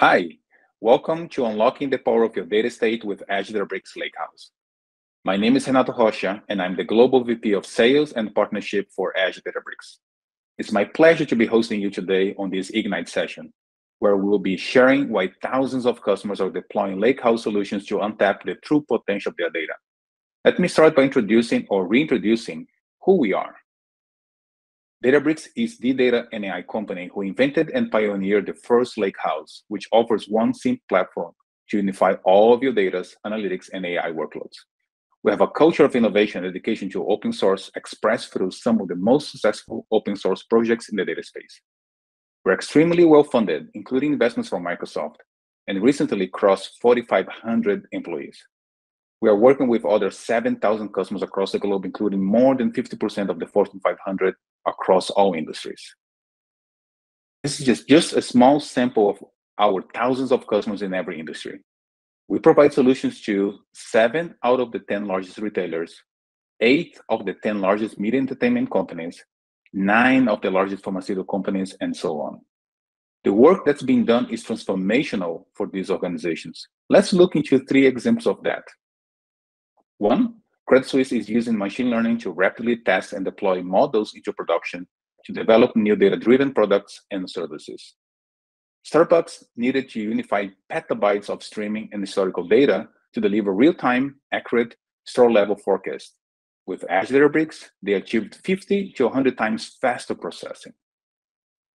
Hi, welcome to Unlocking the Power of Your Data Estate with Azure Databricks Lakehouse. My name is Renato Rocha, and I'm the Global VP of Sales and Partnership for Azure Databricks. It's my pleasure to be hosting you today on this Ignite session, where we will be sharing why thousands of customers are deploying Lakehouse solutions to untap the true potential of their data. Let me start by introducing or reintroducing who we are. Databricks is the data and AI company who invented and pioneered the first Lakehouse, which offers one simple platform to unify all of your data, analytics, and AI workloads. We have a culture of innovation and dedication to open source expressed through some of the most successful open source projects in the data space. We're extremely well funded, including investments from Microsoft, and recently crossed 4,500 employees. We are working with other 7,000 customers across the globe, including more than 50% of the Fortune 500 across all industries. This is just, just a small sample of our thousands of customers in every industry. We provide solutions to seven out of the 10 largest retailers, eight of the 10 largest media entertainment companies, nine of the largest pharmaceutical companies, and so on. The work that's being done is transformational for these organizations. Let's look into three examples of that. One, Credit Suisse is using machine learning to rapidly test and deploy models into production to develop new data-driven products and services. Starbucks needed to unify petabytes of streaming and historical data to deliver real-time, accurate, store-level forecast. With Azure Databricks, they achieved 50 to 100 times faster processing.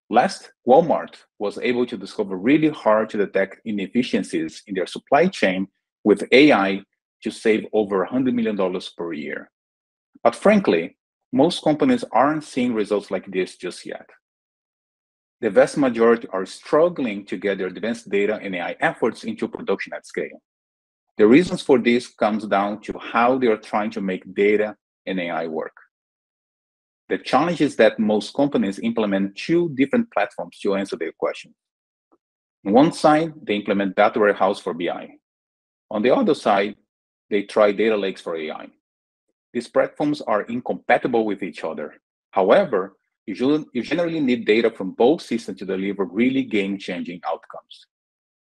Last, Walmart was able to discover really hard to detect inefficiencies in their supply chain with AI to save over $100 million per year. But frankly, most companies aren't seeing results like this just yet. The vast majority are struggling to get their advanced data and AI efforts into production at scale. The reasons for this comes down to how they are trying to make data and AI work. The challenge is that most companies implement two different platforms to answer their question. On one side, they implement data warehouse for BI. On the other side, they try data lakes for AI. These platforms are incompatible with each other. However, you, you generally need data from both systems to deliver really game-changing outcomes,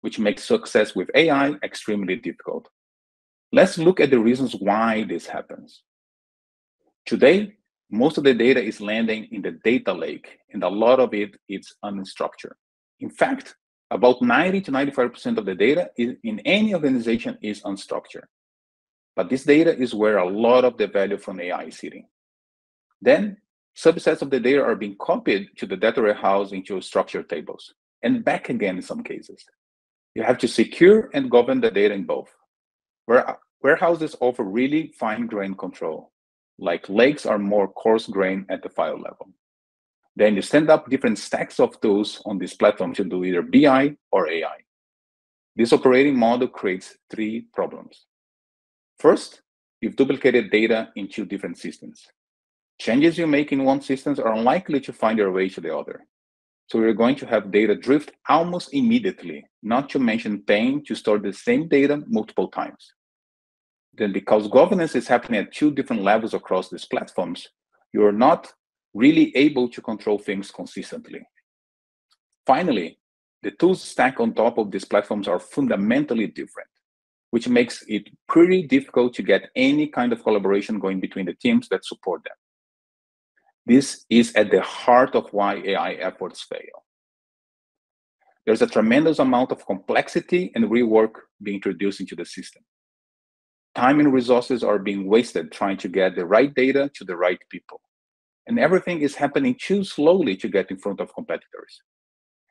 which makes success with AI extremely difficult. Let's look at the reasons why this happens. Today, most of the data is landing in the data lake, and a lot of it is unstructured. In fact, about 90 to 95% of the data in any organization is unstructured. But this data is where a lot of the value from AI is sitting. Then, subsets of the data are being copied to the data warehouse into structured tables, and back again in some cases. You have to secure and govern the data in both. Warehouses offer really fine-grained control, like lakes are more coarse-grained at the file level. Then you stand up different stacks of tools on this platform to do either BI or AI. This operating model creates three problems. First, you've duplicated data in two different systems. Changes you make in one system are unlikely to find their way to the other. So you're going to have data drift almost immediately, not to mention paying to store the same data multiple times. Then because governance is happening at two different levels across these platforms, you're not really able to control things consistently. Finally, the tools stack on top of these platforms are fundamentally different which makes it pretty difficult to get any kind of collaboration going between the teams that support them. This is at the heart of why AI efforts fail. There's a tremendous amount of complexity and rework being introduced into the system. Time and resources are being wasted trying to get the right data to the right people. And everything is happening too slowly to get in front of competitors.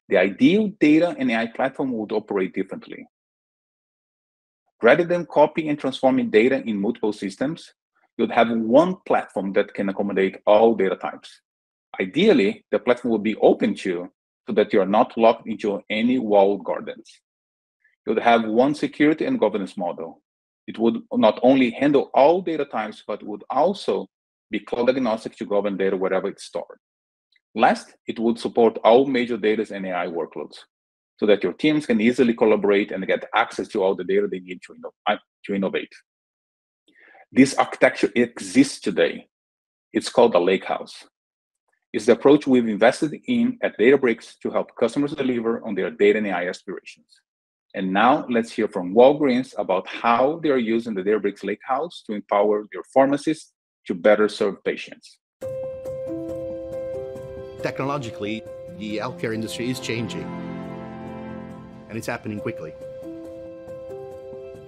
The ideal data and AI platform would operate differently. Rather than copying and transforming data in multiple systems, you'd have one platform that can accommodate all data types. Ideally, the platform would be open to so that you're not locked into any walled gardens. You'd have one security and governance model. It would not only handle all data types, but would also be cloud agnostic to govern data wherever it's stored. Last, it would support all major data and AI workloads so that your teams can easily collaborate and get access to all the data they need to, inno- uh, to innovate. This architecture exists today. It's called a lakehouse. It's the approach we've invested in at Databricks to help customers deliver on their data and AI aspirations. And now let's hear from Walgreens about how they are using the Databricks Lakehouse to empower their pharmacists to better serve patients. Technologically, the healthcare industry is changing, and it's happening quickly.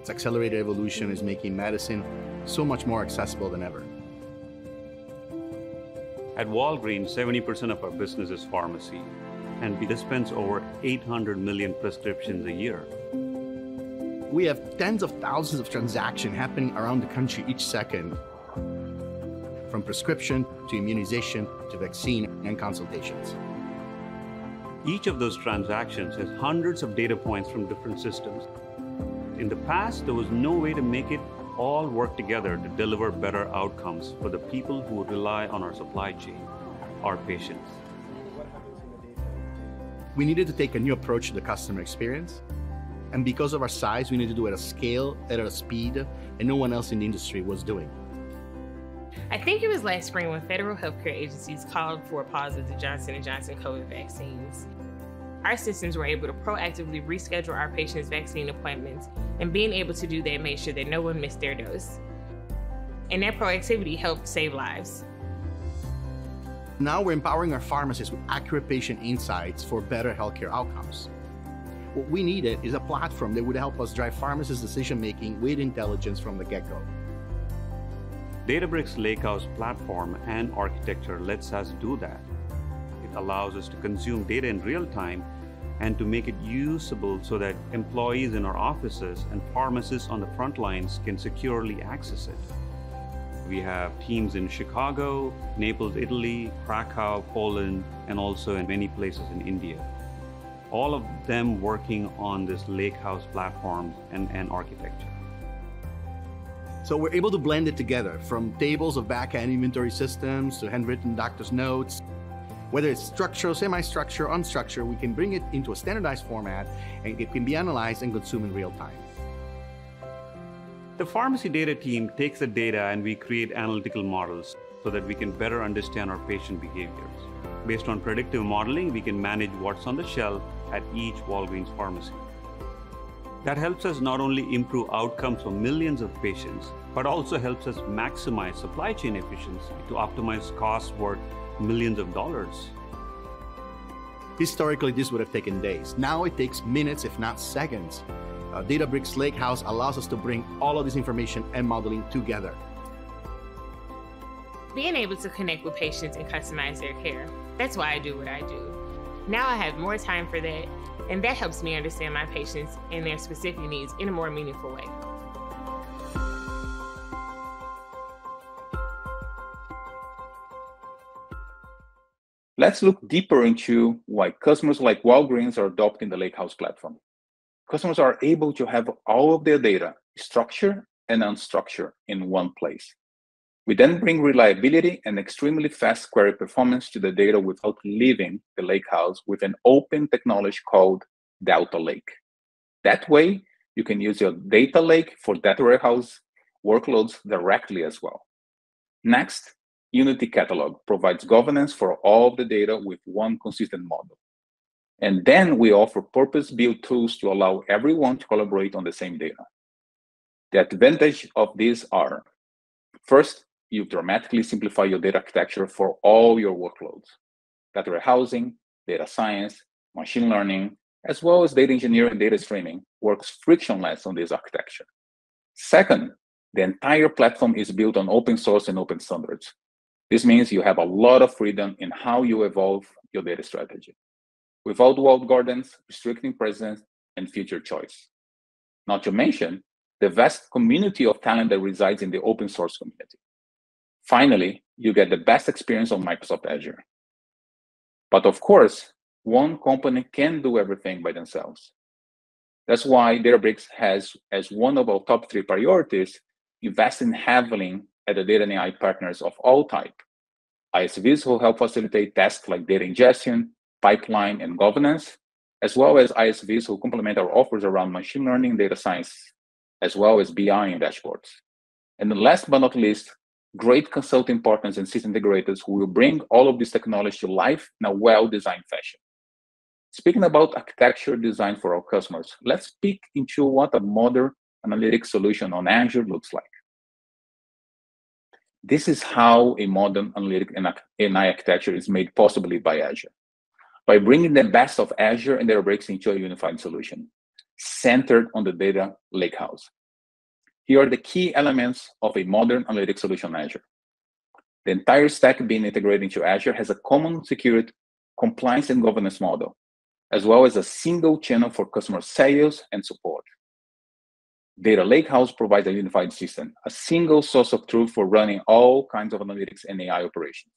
Its accelerated evolution is making medicine so much more accessible than ever. At Walgreens, 70% of our business is pharmacy, and we dispense over 800 million prescriptions a year. We have tens of thousands of transactions happening around the country each second, from prescription to immunization to vaccine and consultations. Each of those transactions has hundreds of data points from different systems. In the past, there was no way to make it all work together to deliver better outcomes for the people who rely on our supply chain, our patients. We needed to take a new approach to the customer experience. And because of our size, we needed to do it at a scale, at a speed, and no one else in the industry was doing. I think it was last spring when federal healthcare agencies called for a pause of the Johnson & Johnson COVID vaccines. Our systems were able to proactively reschedule our patients' vaccine appointments, and being able to do that made sure that no one missed their dose. And that proactivity helped save lives. Now we're empowering our pharmacists with accurate patient insights for better healthcare outcomes. What we needed is a platform that would help us drive pharmacists' decision making with intelligence from the get go. Databricks Lakehouse platform and architecture lets us do that. It allows us to consume data in real time and to make it usable so that employees in our offices and pharmacists on the front lines can securely access it. We have teams in Chicago, Naples, Italy, Krakow, Poland, and also in many places in India. All of them working on this Lakehouse platform and, and architecture. So we're able to blend it together from tables of back-end inventory systems to handwritten doctor's notes. Whether it's structural, semi-structured, unstructured, we can bring it into a standardized format and it can be analyzed and consumed in real time. The pharmacy data team takes the data and we create analytical models so that we can better understand our patient behaviors. Based on predictive modeling, we can manage what's on the shelf at each Walgreens pharmacy. That helps us not only improve outcomes for millions of patients, but also helps us maximize supply chain efficiency to optimize costs worth millions of dollars. Historically, this would have taken days. Now it takes minutes, if not seconds. Uh, Databricks Lakehouse allows us to bring all of this information and modeling together. Being able to connect with patients and customize their care. That's why I do what I do. Now I have more time for that and that helps me understand my patients and their specific needs in a more meaningful way. Let's look deeper into why customers like Walgreens are adopting the Lakehouse platform. Customers are able to have all of their data, structured and unstructured, in one place. We then bring reliability and extremely fast query performance to the data without leaving the lakehouse with an open technology called Delta Lake. That way, you can use your data lake for data warehouse workloads directly as well. Next, Unity Catalog provides governance for all the data with one consistent model. And then we offer purpose-built tools to allow everyone to collaborate on the same data. The advantage of these are, first, you dramatically simplify your data architecture for all your workloads. Data warehousing, data science, machine learning, as well as data engineering and data streaming works frictionless on this architecture. Second, the entire platform is built on open source and open standards. This means you have a lot of freedom in how you evolve your data strategy without walled gardens, restricting presence, and future choice. Not to mention the vast community of talent that resides in the open source community. Finally, you get the best experience on Microsoft Azure. But of course, one company can do everything by themselves. That's why Databricks has, as one of our top three priorities, investing heavily at the data and AI partners of all type. ISVs who help facilitate tasks like data ingestion, pipeline, and governance, as well as ISVs who complement our offers around machine learning, data science, as well as BI and dashboards. And last but not least, great consulting partners and system integrators who will bring all of this technology to life in a well-designed fashion. Speaking about architecture design for our customers, let's peek into what a modern analytics solution on Azure looks like. This is how a modern analytic and architecture is made possibly by Azure. By bringing the best of Azure and Databricks into a unified solution, centered on the data lakehouse. Here are the key elements of a modern analytics solution on Azure. The entire stack being integrated into Azure has a common security, compliance, and governance model, as well as a single channel for customer sales and support. Data Lakehouse provides a unified system, a single source of truth for running all kinds of analytics and AI operations.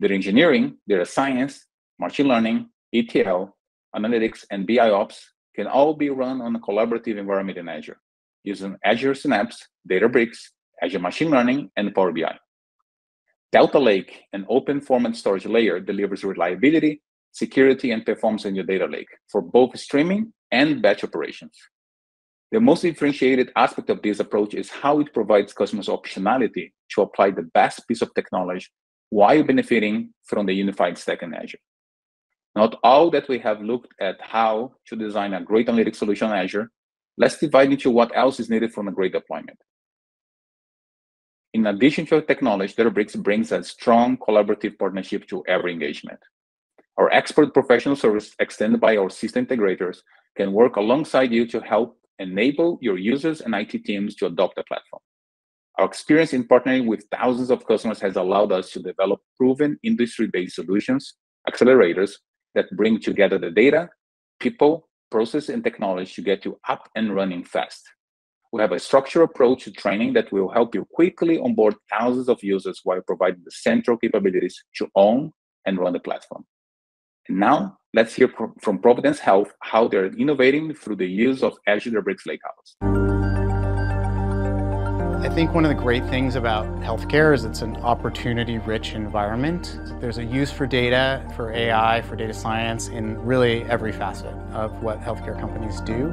Data engineering, data science, machine learning, ETL, analytics, and BI ops can all be run on a collaborative environment in Azure using Azure Synapse, Databricks, Azure Machine Learning, and Power BI. Delta Lake, an open format storage layer, delivers reliability, security, and performance in your data lake for both streaming and batch operations. The most differentiated aspect of this approach is how it provides customers optionality to apply the best piece of technology while benefiting from the unified stack in Azure. Not all that we have looked at how to design a great analytics solution on Azure, let's divide into what else is needed from a great deployment. In addition to technology, Databricks brings a strong collaborative partnership to every engagement. Our expert professional service extended by our system integrators can work alongside you to help enable your users and IT teams to adopt the platform. Our experience in partnering with thousands of customers has allowed us to develop proven industry-based solutions, accelerators that bring together the data, people, process, and technology to get you up and running fast. We have a structured approach to training that will help you quickly onboard thousands of users while providing the central capabilities to own and run the platform. And now, let's hear from Providence Health how they're innovating through the use of Azure Databricks Lakehouse. I think one of the great things about healthcare is it's an opportunity-rich environment. There's a use for data, for AI, for data science in really every facet of what healthcare companies do.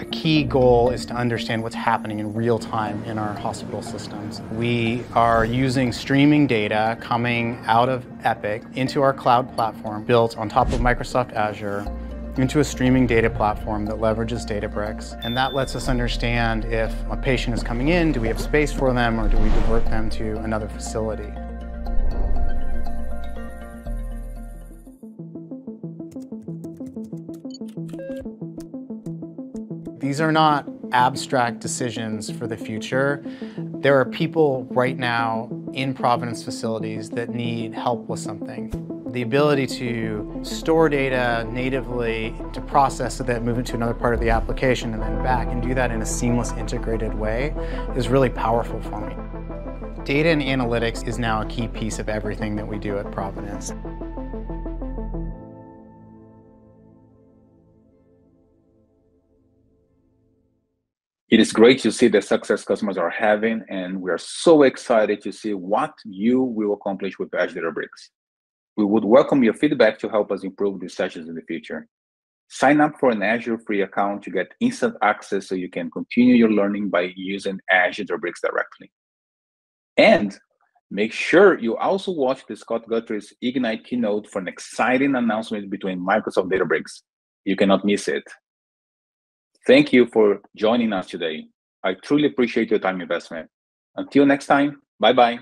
A key goal is to understand what's happening in real time in our hospital systems. We are using streaming data coming out of Epic into our cloud platform built on top of Microsoft Azure into a streaming data platform that leverages Databricks. And that lets us understand if a patient is coming in, do we have space for them or do we divert them to another facility? These are not abstract decisions for the future. There are people right now in Providence facilities that need help with something. The ability to store data natively, to process it, then move it to another part of the application and then back, and do that in a seamless, integrated way is really powerful for me. Data and analytics is now a key piece of everything that we do at Providence. It is great to see the success customers are having, and we are so excited to see what you will accomplish with Azure Databricks. We would welcome your feedback to help us improve these sessions in the future. Sign up for an Azure free account to get instant access so you can continue your learning by using Azure Databricks directly. And make sure you also watch the Scott Guthrie's Ignite keynote for an exciting announcement between Microsoft Databricks. You cannot miss it. Thank you for joining us today. I truly appreciate your time investment. Until next time, bye bye.